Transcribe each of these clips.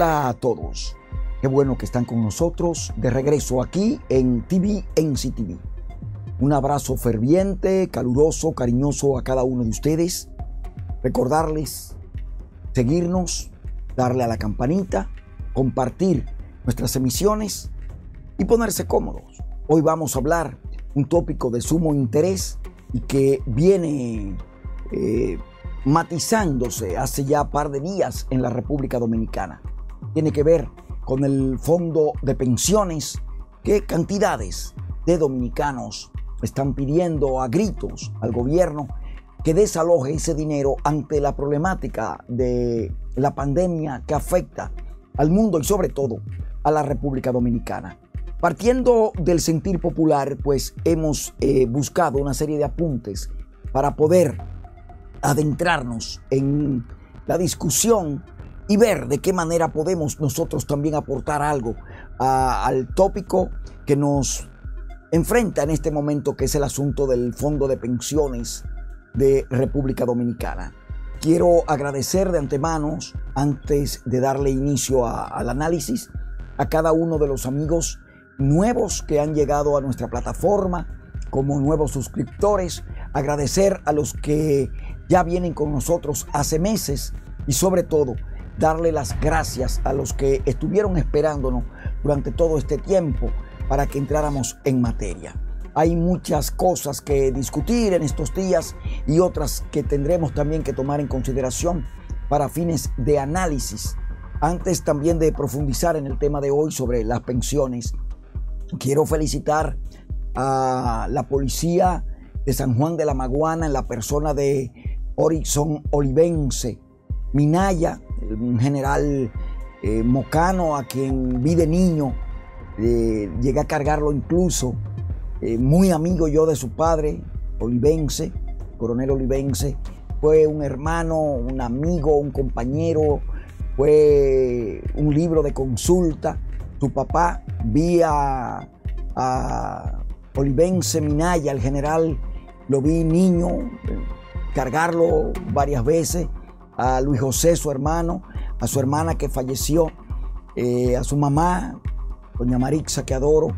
Hola a todos. Qué bueno que están con nosotros de regreso aquí en TV NCTV. Un abrazo ferviente, caluroso, cariñoso a cada uno de ustedes. Recordarles seguirnos, darle a la campanita, compartir nuestras emisiones y ponerse cómodos. Hoy vamos a hablar un tópico de sumo interés y que viene eh, matizándose hace ya par de días en la República Dominicana. Tiene que ver con el fondo de pensiones que cantidades de dominicanos están pidiendo a gritos al gobierno que desaloje ese dinero ante la problemática de la pandemia que afecta al mundo y sobre todo a la República Dominicana. Partiendo del sentir popular, pues hemos eh, buscado una serie de apuntes para poder adentrarnos en la discusión y ver de qué manera podemos nosotros también aportar algo al tópico que nos enfrenta en este momento, que es el asunto del Fondo de Pensiones de República Dominicana. Quiero agradecer de antemano, antes de darle inicio al análisis, a cada uno de los amigos nuevos que han llegado a nuestra plataforma como nuevos suscriptores, agradecer a los que ya vienen con nosotros hace meses y sobre todo darle las gracias a los que estuvieron esperándonos durante todo este tiempo para que entráramos en materia. Hay muchas cosas que discutir en estos días y otras que tendremos también que tomar en consideración para fines de análisis. Antes también de profundizar en el tema de hoy sobre las pensiones, quiero felicitar a la policía de San Juan de la Maguana en la persona de Horizon Olivense, Minaya, un general eh, mocano a quien vi de niño, eh, llegué a cargarlo incluso, eh, muy amigo yo de su padre, Olivense, coronel Olivense, fue un hermano, un amigo, un compañero, fue un libro de consulta. Su papá vi a Olivense Minaya, el general, lo vi niño, cargarlo varias veces, a Luis José, su hermano, a su hermana que falleció, eh, a su mamá, doña Marixa, que adoro.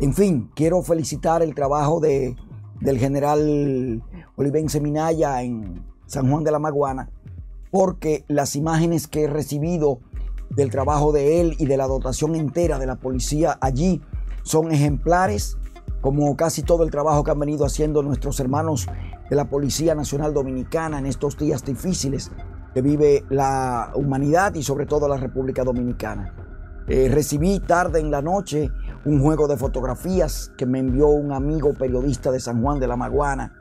En fin, quiero felicitar el trabajo de, del general Olivense Minaya en San Juan de la Maguana, porque las imágenes que he recibido del trabajo de él y de la dotación entera de la policía allí son ejemplares como casi todo el trabajo que han venido haciendo nuestros hermanos de la Policía Nacional Dominicana en estos días difíciles que vive la humanidad y sobre todo la República Dominicana. Eh, recibí tarde en la noche un juego de fotografías que me envió un amigo periodista de San Juan de la Maguana,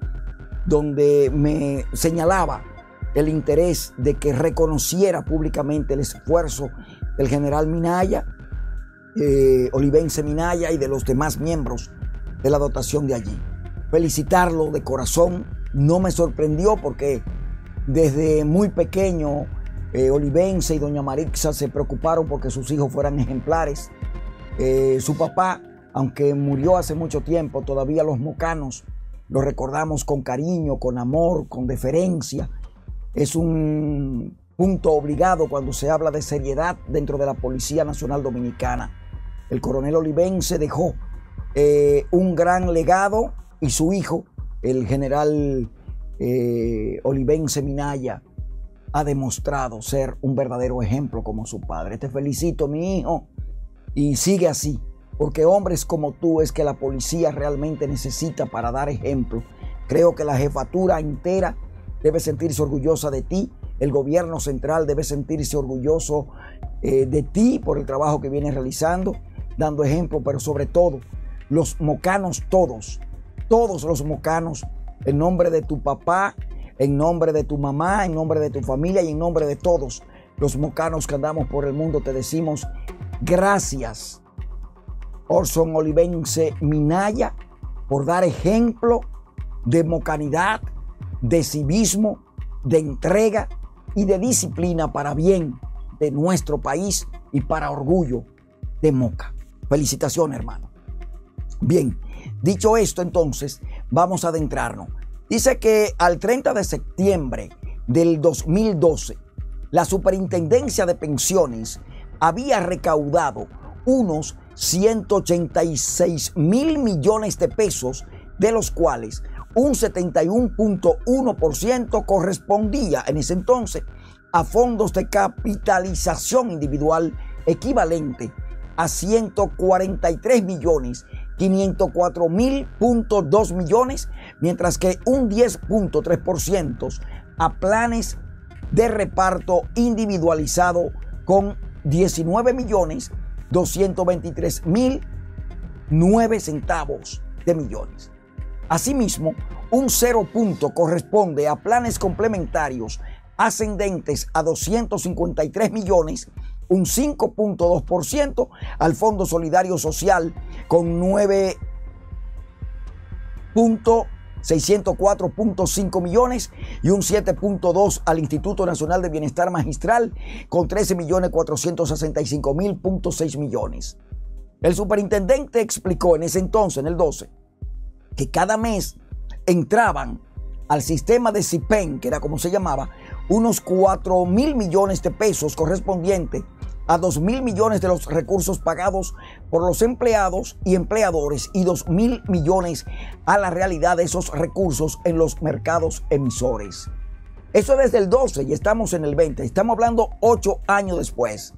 donde me señalaba el interés de que reconociera públicamente el esfuerzo del general Minaya, eh, Olivense Minaya y de los demás miembros de la dotación de allí. Felicitarlo de corazón no me sorprendió porque desde muy pequeño eh, Olivense y doña Marixa se preocuparon porque sus hijos fueran ejemplares. Eh, su papá, aunque murió hace mucho tiempo, todavía los mocanos lo recordamos con cariño, con amor, con deferencia. Es un punto obligado cuando se habla de seriedad dentro de la Policía Nacional Dominicana. El coronel Olivense dejó eh, un gran legado y su hijo, el general eh, Olivense Minaya, ha demostrado ser un verdadero ejemplo como su padre. Te felicito, mi hijo, y sigue así, porque hombres como tú es que la policía realmente necesita para dar ejemplo. Creo que la jefatura entera debe sentirse orgullosa de ti, el gobierno central debe sentirse orgulloso eh, de ti por el trabajo que vienes realizando, dando ejemplo, pero sobre todo los mocanos todos, todos los mocanos, en nombre de tu papá, en nombre de tu mamá, en nombre de tu familia y en nombre de todos los mocanos que andamos por el mundo, te decimos gracias, Orson Olivense Minaya, por dar ejemplo de mocanidad, de civismo, de entrega y de disciplina para bien de nuestro país y para orgullo de Moca. Felicitaciones, hermano. Bien, dicho esto entonces, vamos a adentrarnos. Dice que al 30 de septiembre del 2012, la Superintendencia de Pensiones había recaudado unos 186 mil millones de pesos, de los cuales un 71.1% correspondía en ese entonces a fondos de capitalización individual equivalente a 143 millones 504 mil millones, mientras que un 10.3% a planes de reparto individualizado con 19 millones 223 mil 9 centavos de millones. Asimismo, un cero punto corresponde a planes complementarios ascendentes a 253 millones, un 5.2% al Fondo Solidario Social con 9.604.5 millones y un 7.2 al Instituto Nacional de Bienestar Magistral con 13 millones 465 mil millones. El superintendente explicó en ese entonces, en el 12, que cada mes entraban al sistema de CIPEN, que era como se llamaba, unos 4 mil millones de pesos correspondientes a 2 mil millones de los recursos pagados por los empleados y empleadores y 2 mil millones a la realidad de esos recursos en los mercados emisores. Eso desde el 12 y estamos en el 20. Estamos hablando 8 años después.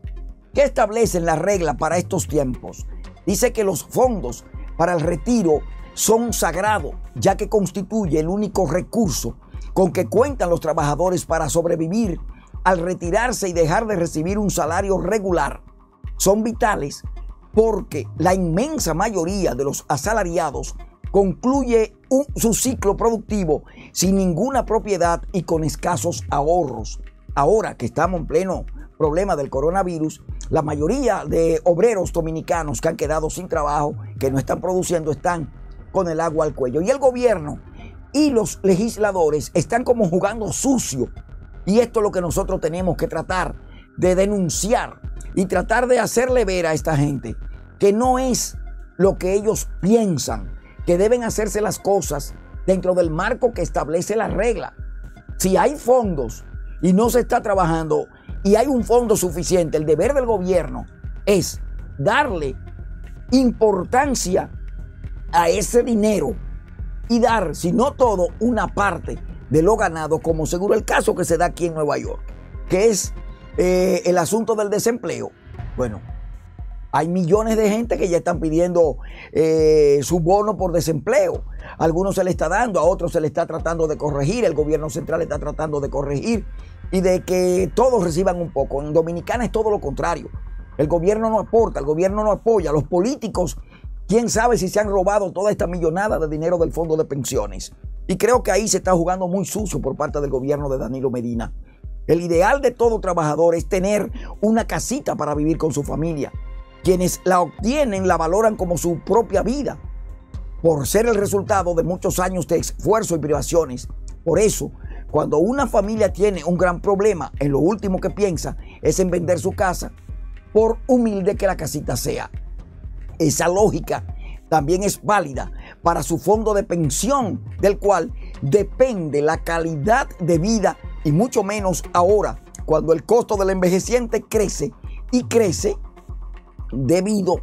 ¿Qué establecen la regla para estos tiempos? Dice que los fondos para el retiro son sagrados, ya que constituye el único recurso con que cuentan los trabajadores para sobrevivir al retirarse y dejar de recibir un salario regular. Son vitales porque la inmensa mayoría de los asalariados concluye su ciclo productivo sin ninguna propiedad y con escasos ahorros. Ahora que estamos en pleno problema del coronavirus, la mayoría de obreros dominicanos que han quedado sin trabajo, que no están produciendo, están con el agua al cuello. Y el gobierno y los legisladores están como jugando sucio. Y esto es lo que nosotros tenemos que tratar de denunciar y tratar de hacerle ver a esta gente que no es lo que ellos piensan, que deben hacerse las cosas dentro del marco que establece la regla. Si hay fondos y no se está trabajando y hay un fondo suficiente, el deber del gobierno es darle importancia a ese dinero y dar, si no todo, una parte de lo ganado, como seguro el caso que se da aquí en Nueva York, que es eh, el asunto del desempleo. Bueno, hay millones de gente que ya están pidiendo eh, su bono por desempleo. A algunos se le está dando, a otros se le está tratando de corregir, el gobierno central está tratando de corregir y de que todos reciban un poco. En Dominicana es todo lo contrario. El gobierno no aporta, el gobierno no apoya, los políticos ¿Quién sabe si se han robado toda esta millonada de dinero del fondo de pensiones? Y creo que ahí se está jugando muy sucio por parte del gobierno de Danilo Medina. El ideal de todo trabajador es tener una casita para vivir con su familia. Quienes la obtienen la valoran como su propia vida, por ser el resultado de muchos años de esfuerzo y privaciones. Por eso, cuando una familia tiene un gran problema, en lo último que piensa es en vender su casa, por humilde que la casita sea. Esa lógica también es válida para su fondo de pensión, del cual depende la calidad de vida y mucho menos ahora, cuando el costo del envejeciente crece y crece debido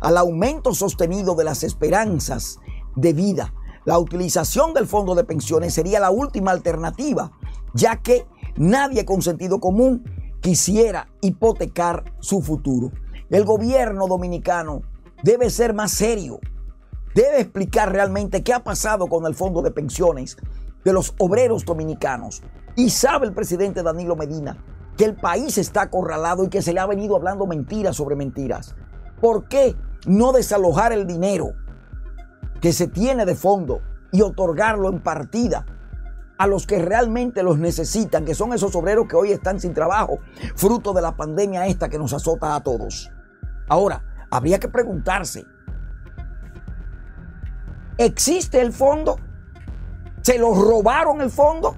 al aumento sostenido de las esperanzas de vida. La utilización del fondo de pensiones sería la última alternativa, ya que nadie con sentido común quisiera hipotecar su futuro. El gobierno dominicano debe ser más serio. Debe explicar realmente qué ha pasado con el fondo de pensiones de los obreros dominicanos. Y sabe el presidente Danilo Medina que el país está acorralado y que se le ha venido hablando mentiras sobre mentiras. ¿Por qué no desalojar el dinero que se tiene de fondo y otorgarlo en partida a los que realmente los necesitan, que son esos obreros que hoy están sin trabajo, fruto de la pandemia esta que nos azota a todos? Ahora, habría que preguntarse, ¿existe el fondo? ¿Se los robaron el fondo?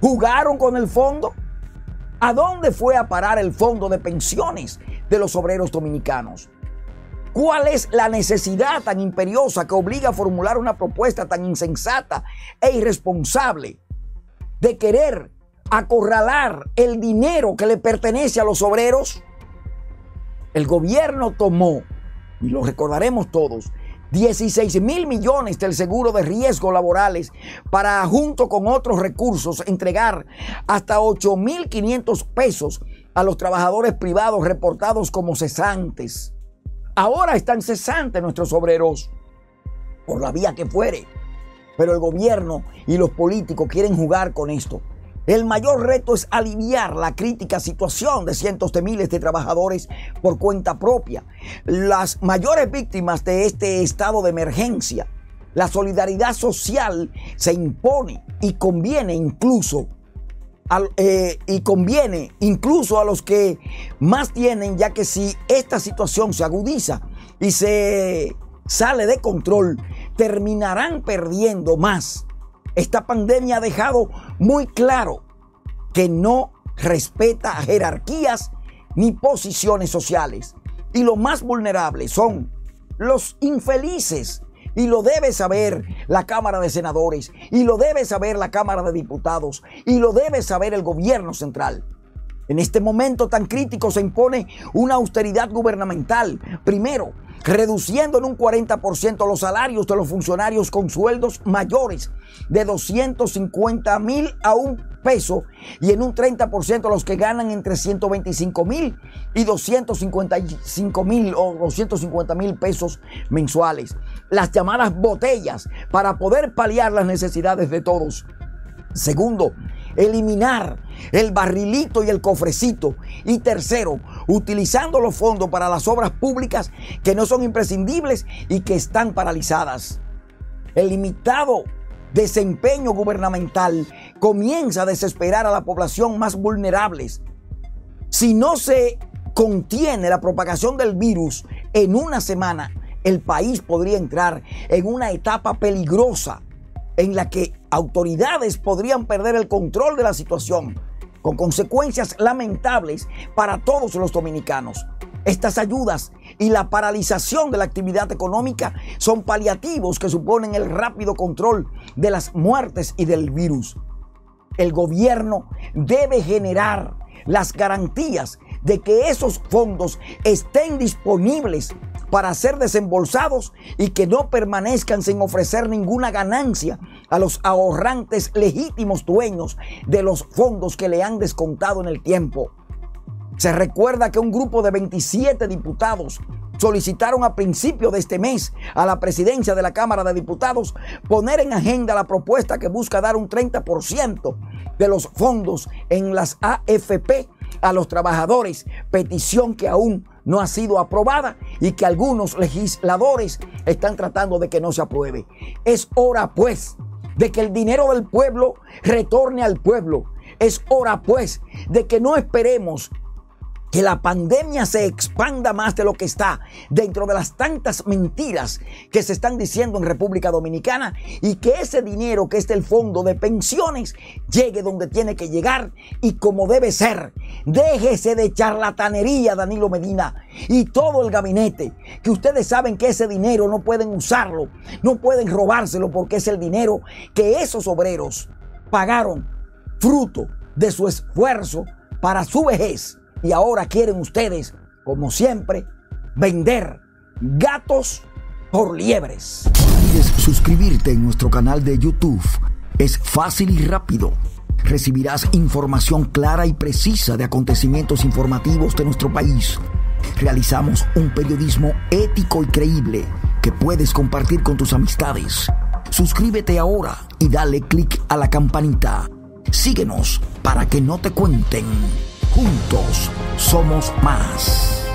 ¿Jugaron con el fondo? ¿A dónde fue a parar el fondo de pensiones de los obreros dominicanos? ¿Cuál es la necesidad tan imperiosa que obliga a formular una propuesta tan insensata e irresponsable de querer acorralar el dinero que le pertenece a los obreros, el gobierno tomó, y lo recordaremos todos, 16 mil millones del seguro de riesgo laborales para, junto con otros recursos, entregar hasta 8 mil 500 pesos a los trabajadores privados reportados como cesantes. Ahora están cesantes nuestros obreros, por la vía que fuere. Pero el gobierno y los políticos quieren jugar con esto. El mayor reto es aliviar la crítica situación de cientos de miles de trabajadores por cuenta propia. Las mayores víctimas de este estado de emergencia. La solidaridad social se impone y conviene incluso eh, y conviene incluso a los que más tienen, ya que si esta situación se agudiza y se sale de control, terminarán perdiendo más esta pandemia ha dejado muy claro que no respeta jerarquías ni posiciones sociales. Y los más vulnerables son los infelices. Y lo debe saber la Cámara de Senadores. Y lo debe saber la Cámara de Diputados. Y lo debe saber el gobierno central. En este momento tan crítico se impone una austeridad gubernamental. Primero, reduciendo en un 40% los salarios de los funcionarios con sueldos mayores de 250 mil a un peso y en un 30% los que ganan entre 125 mil y 255 mil o 250 mil pesos mensuales. Las llamadas botellas para poder paliar las necesidades de todos. Segundo, eliminar el barrilito y el cofrecito. Y tercero, utilizando los fondos para las obras públicas que no son imprescindibles y que están paralizadas. El limitado desempeño gubernamental comienza a desesperar a la población más vulnerables. Si no se contiene la propagación del virus en una semana, el país podría entrar en una etapa peligrosa en la que autoridades podrían perder el control de la situación, con consecuencias lamentables para todos los dominicanos. Estas ayudas y la paralización de la actividad económica son paliativos que suponen el rápido control de las muertes y del virus. El gobierno debe generar las garantías de que esos fondos estén disponibles para ser desembolsados y que no permanezcan sin ofrecer ninguna ganancia a los ahorrantes legítimos dueños de los fondos que le han descontado en el tiempo. Se recuerda que un grupo de 27 diputados solicitaron a principio de este mes a la presidencia de la Cámara de Diputados poner en agenda la propuesta que busca dar un 30% de los fondos en las AFP a los trabajadores, petición que aún no ha sido aprobada y que algunos legisladores están tratando de que no se apruebe. Es hora pues de que el dinero del pueblo retorne al pueblo. Es hora pues de que no esperemos que la pandemia se expanda más de lo que está dentro de las tantas mentiras que se están diciendo en República Dominicana y que ese dinero que es del fondo de pensiones llegue donde tiene que llegar y como debe ser. Déjese de charlatanería, Danilo Medina, y todo el gabinete, que ustedes saben que ese dinero no pueden usarlo, no pueden robárselo porque es el dinero que esos obreros pagaron fruto de su esfuerzo para su vejez y ahora quieren ustedes, como siempre, vender gatos por liebres. ¿Quieres suscribirte en nuestro canal de YouTube? Es fácil y rápido. Recibirás información clara y precisa de acontecimientos informativos de nuestro país. Realizamos un periodismo ético y creíble que puedes compartir con tus amistades. Suscríbete ahora y dale click a la campanita. Síguenos para que no te cuenten. Juntos somos más.